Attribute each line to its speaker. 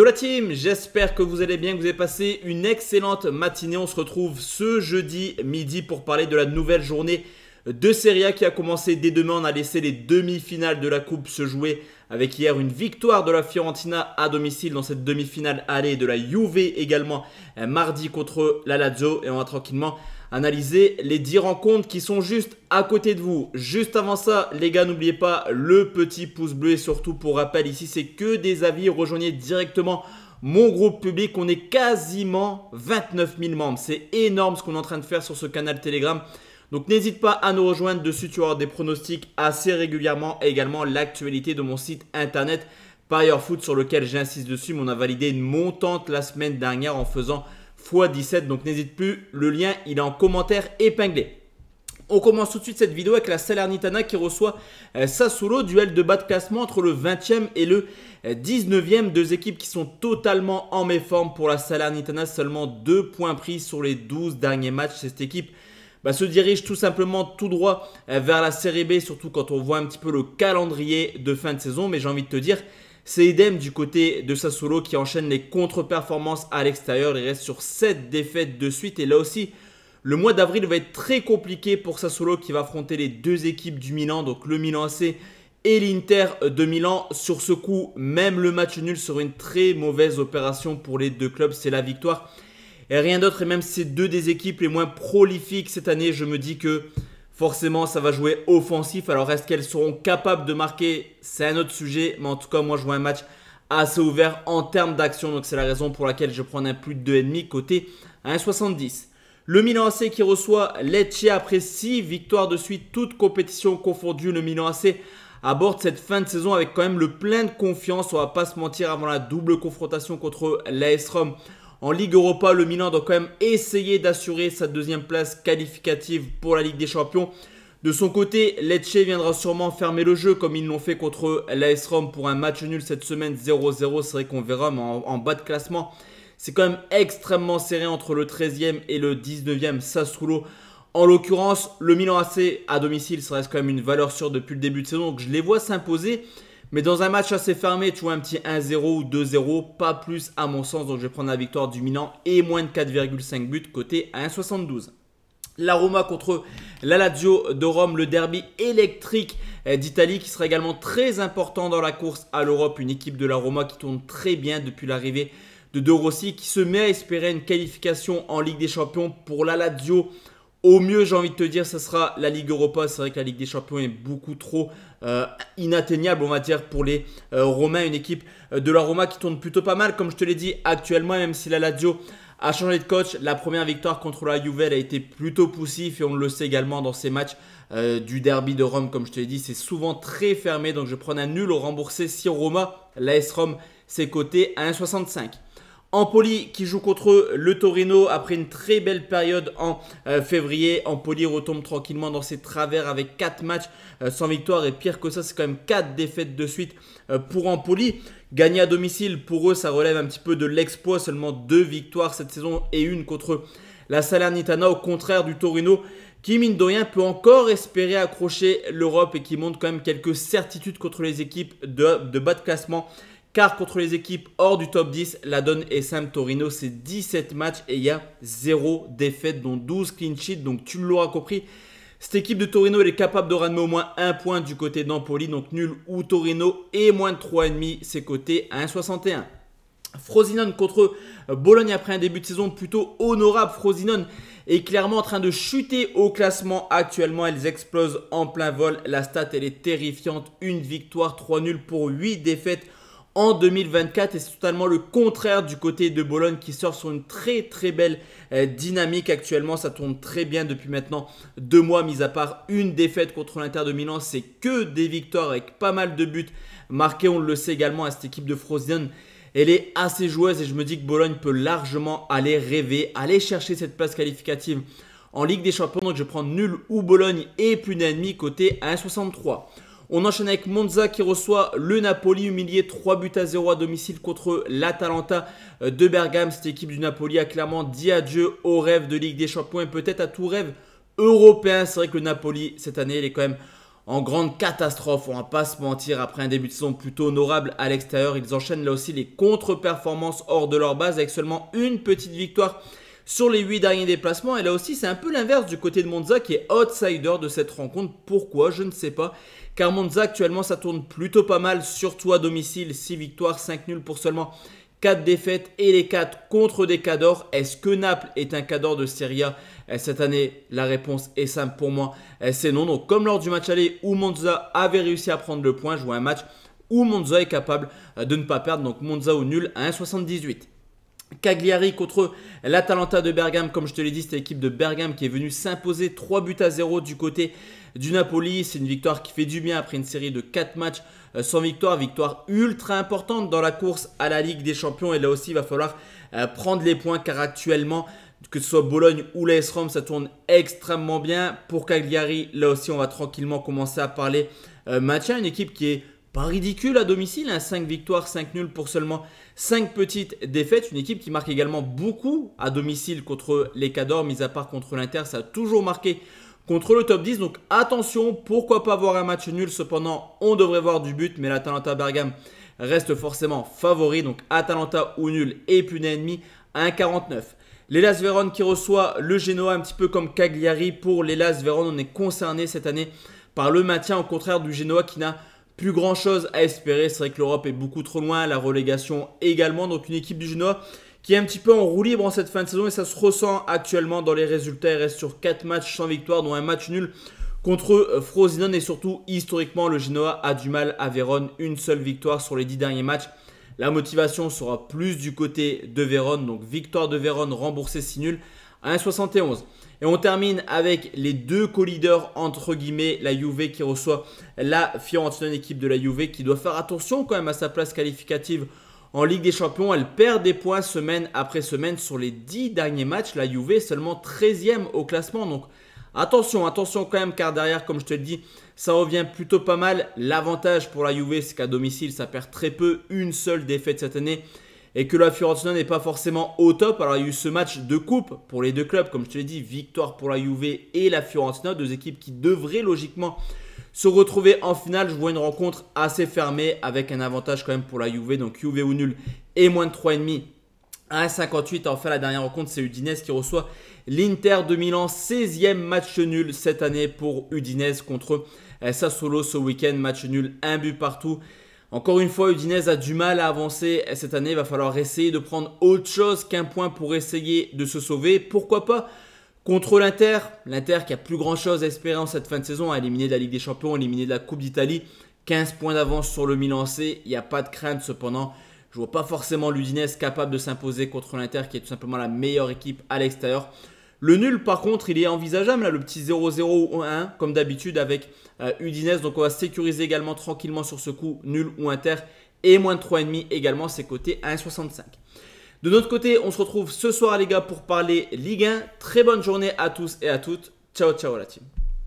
Speaker 1: Yo la team, j'espère que vous allez bien, que vous avez passé une excellente matinée. On se retrouve ce jeudi midi pour parler de la nouvelle journée de Serie A qui a commencé dès demain. On a laissé les demi-finales de la Coupe se jouer avec hier une victoire de la Fiorentina à domicile dans cette demi-finale allée de la Juve également mardi contre la Lazio. Et on va tranquillement analyser les 10 rencontres qui sont juste à côté de vous. Juste avant ça, les gars, n'oubliez pas le petit pouce bleu et surtout pour rappel, ici c'est que des avis. Rejoignez directement mon groupe public. On est quasiment 29 000 membres. C'est énorme ce qu'on est en train de faire sur ce canal Telegram. Donc n'hésite pas à nous rejoindre dessus, tu auras des pronostics assez régulièrement et également l'actualité de mon site internet Parieur Foot sur lequel j'insiste dessus. Mais on a validé une montante la semaine dernière en faisant x17. Donc n'hésite plus, le lien il est en commentaire épinglé. On commence tout de suite cette vidéo avec la Salernitana qui reçoit euh, Sassuolo, duel de bas de classement entre le 20e et le 19e. Deux équipes qui sont totalement en méforme pour la Salernitana, seulement 2 points pris sur les 12 derniers matchs. Cette équipe bah, se dirige tout simplement tout droit euh, vers la Série B, surtout quand on voit un petit peu le calendrier de fin de saison. Mais j'ai envie de te dire, c'est idem du côté de Sassuolo qui enchaîne les contre-performances à l'extérieur. Il reste sur 7 défaites de suite. Et là aussi, le mois d'avril va être très compliqué pour Sassuolo qui va affronter les deux équipes du Milan, donc le Milan AC et l'Inter de Milan. Sur ce coup, même le match nul serait une très mauvaise opération pour les deux clubs. C'est la victoire et rien d'autre. Et même si c'est deux des équipes les moins prolifiques cette année, je me dis que forcément ça va jouer offensif. Alors est-ce qu'elles seront capables de marquer? C'est un autre sujet. Mais en tout cas, moi je vois un match assez ouvert en termes d'action. Donc c'est la raison pour laquelle je prends un plus de 2,5 côté 1,70. Le Milan AC qui reçoit Lecce après 6 victoires de suite, toutes compétitions confondues. Le Milan AC aborde cette fin de saison avec quand même le plein de confiance. On va pas se mentir avant la double confrontation contre l'AS Rome. En Ligue Europa, le Milan doit quand même essayer d'assurer sa deuxième place qualificative pour la Ligue des Champions. De son côté, Lecce viendra sûrement fermer le jeu comme ils l'ont fait contre l'AS Rome pour un match nul cette semaine 0-0. C'est vrai qu'on verra, mais en, bas de classement, c'est quand même extrêmement serré entre le 13e et le 19e Sassuolo. En l'occurrence, le Milan AC à domicile, ça reste quand même une valeur sûre depuis le début de saison. Donc je les vois s'imposer. Mais dans un match assez fermé, tu vois, un petit 1-0 ou 2-0, pas plus à mon sens. Donc je vais prendre la victoire du Milan et moins de 4,5 buts côté 1,72. La Roma contre la Lazio de Rome, le derby électrique d'Italie qui sera également très important dans la course à l'Europe. Une équipe de la Roma qui tourne très bien depuis l'arrivée de De Rossi qui se met à espérer une qualification en Ligue des Champions pour la Lazio au mieux, j'ai envie de te dire, ce sera la Ligue Europa. C'est vrai que la Ligue des Champions est beaucoup trop euh, inatteignable, on va dire, pour les euh, Romains. Une équipe euh, de la Roma qui tourne plutôt pas mal, comme je te l'ai dit actuellement, même si la Lazio a changé de coach. La première victoire contre la Juve a été plutôt poussif et on le sait également dans ces matchs du derby de Rome, comme je te l'ai dit, c'est souvent très fermé. Donc je prends un nul au remboursé si Roma, l'AS Rome, c'est coté à 1,65. Empoli qui joue contre le Torino après une très belle période en euh, février. Empoli retombe tranquillement dans ses travers avec 4 matchs euh, sans victoire. Et pire que ça, c'est quand même 4 défaites de suite euh, pour Empoli. Gagner à domicile, pour eux, ça relève un petit peu de l'exploit. Seulement 2 victoires cette saison et une contre la Salernitana. Au contraire du Torino qui, mine de rien, peut encore espérer accrocher l'Europe et qui montre quand même quelques certitudes contre les équipes de, de bas de classement. Car contre les équipes hors du top 10, la donne est simple. Torino, c'est 17 matchs et il y a 0 défaite, dont 12 clean sheets. Donc tu l'auras compris. Cette équipe de Torino, elle est capable de ramener au moins un point du côté d'Empoli. Donc nul ou Torino et moins de 3,5, c'est coté à 1,61. Frosinone contre Bologne après un début de saison plutôt honorable. Frosinone est clairement en train de chuter au classement actuellement. Elles explosent en plein vol. La stat, elle est terrifiante. Une victoire, 3 nuls pour 8 défaites en 2024 et c'est totalement le contraire du côté de Bologne qui sort sur une très très belle euh, dynamique actuellement. Ça tourne très bien depuis maintenant deux mois, mis à part une défaite contre l'Inter de Milan. C'est que des victoires avec pas mal de buts marqués. On le sait également à cette équipe de Frosinone. Elle est assez joueuse et je me dis que Bologne peut largement aller rêver, aller chercher cette place qualificative en Ligue des Champions. Donc je prends nul ou Bologne et plus d'ennemis côté 1,63. On enchaîne avec Monza qui reçoit le Napoli humilié 3 buts à 0 à domicile contre l'Atalanta de Bergame. Cette équipe du Napoli a clairement dit adieu au rêve de Ligue des Champions et peut-être à tout rêve européen. C'est vrai que le Napoli cette année il est quand même en grande catastrophe, on va pas se mentir, après un début de saison plutôt honorable à l'extérieur, ils enchaînent là aussi les contre-performances hors de leur base avec seulement une petite victoire sur les 8 derniers déplacements. Et là aussi, c'est un peu l'inverse du côté de Monza qui est outsider de cette rencontre. Pourquoi? Je ne sais pas. Car Monza actuellement, ça tourne plutôt pas mal, surtout à domicile. 6 victoires, 5 nuls pour seulement 4 défaites et les 4 contre des cadors. Est-ce que Naples est un cador de Serie A? Eh, cette année La réponse est simple pour moi, eh, c'est non. Donc comme lors du match aller où Monza avait réussi à prendre le point, jouer un match où Monza est capable euh, de ne pas perdre. Donc Monza au nul à 1,78. Cagliari contre l'Atalanta de Bergame. Comme je te l'ai dit, c'est l'équipe de Bergame qui est venue s'imposer 3 buts à 0 du côté du Napoli. C'est une victoire qui fait du bien après une série de 4 matchs euh, sans victoire. Victoire ultra importante dans la course à la Ligue des Champions. Et là aussi, il va falloir euh, prendre les points car actuellement, que ce soit Bologne ou l'AS Rome, ça tourne extrêmement bien. Pour Cagliari, là aussi, on va tranquillement commencer à parler euh, match Une équipe qui est pas ridicule à domicile. 5 hein. victoires, 5 nuls pour seulement 5 petites défaites. Une équipe qui marque également beaucoup à domicile contre les Cadors, mis à part contre l'Inter. Ça a toujours marqué contre le top 10. Donc attention, pourquoi pas voir un match nul? Cependant, on devrait voir du but, mais l'Atalanta Bergame reste forcément favori. Donc Atalanta ou nul et d'un ennemi à 1,49. L'Elas Vérone qui reçoit le Genoa un petit peu comme Cagliari. Pour l'Elas Vérone, on est concerné cette année par le maintien au contraire du Genoa qui n'a plus grand chose à espérer. C'est vrai que l'Europe est beaucoup trop loin, la relégation également. Donc une équipe du Genoa qui est un petit peu en roue libre en cette fin de saison et ça se ressent actuellement dans les résultats. Il reste sur 4 matchs sans victoire, dont un match nul contre euh, Frosinone et surtout historiquement le Genoa a du mal à Vérone. Une seule victoire sur les 10 derniers matchs. La motivation sera plus du côté de Vérone, donc victoire de Vérone remboursée si nul à 1,71. Et on termine avec les deux co-leaders entre guillemets, la Juve qui reçoit la Fiorentina, équipe de la Juve qui doit faire attention quand même à sa place qualificative en Ligue des Champions, elle perd des points semaine après semaine sur les 10 derniers matchs. La Juve seulement 13e au classement. Donc attention, attention quand même, car derrière, comme je te le dis, ça revient plutôt pas mal. L'avantage pour la Juve, c'est qu'à domicile, ça perd très peu, une seule défaite cette année. Et que la Fiorentina n'est pas forcément au top. Alors il y a eu ce match de coupe pour les deux clubs, comme je te l'ai dit, victoire pour la Juve et la Fiorentina, deux équipes qui devraient logiquement se retrouver en finale, je vois une rencontre assez fermée avec un avantage quand même pour la Juve. Donc Juve ou nul et moins de 3,5 à 1,58. Enfin, la dernière rencontre, c'est Udinese qui reçoit l'Inter de Milan. 16e match nul cette année pour Udinese contre euh, Sassuolo ce week-end. Match nul, un but partout. Encore une fois, Udinese a du mal à avancer cette année. Il va falloir essayer de prendre autre chose qu'un point pour essayer de se sauver. Pourquoi pas Contre l'Inter, l'Inter qui a plus grand chose à espérer en cette fin de saison, a éliminé de la Ligue des Champions, éliminé de la Coupe d'Italie, 15 points d'avance sur le Milan C, il n'y a pas de crainte cependant. Je vois pas forcément l'Udinese capable de s'imposer contre l'Inter qui est tout simplement la meilleure équipe à l'extérieur. Le nul par contre il est envisageable, là, le petit 0-0 ou 1 comme d'habitude avec euh, Udinese. Donc on va sécuriser également tranquillement sur ce coup nul ou Inter et moins de 3,5 également c'est coté à 1,65. De notre côté, on se retrouve ce soir les gars pour parler Ligue 1. Très bonne journée à tous et à toutes. Ciao ciao la team.